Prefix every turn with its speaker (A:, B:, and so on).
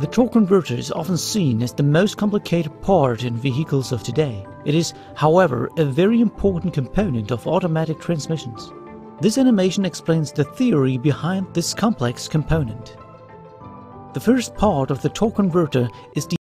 A: The torque converter is often seen as the most complicated part in vehicles of today. It is, however, a very important component of automatic transmissions. This animation explains the theory behind this complex component. The first part of the torque converter is the